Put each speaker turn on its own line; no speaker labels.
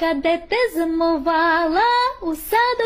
Дочка, де ти зимувала, у садочку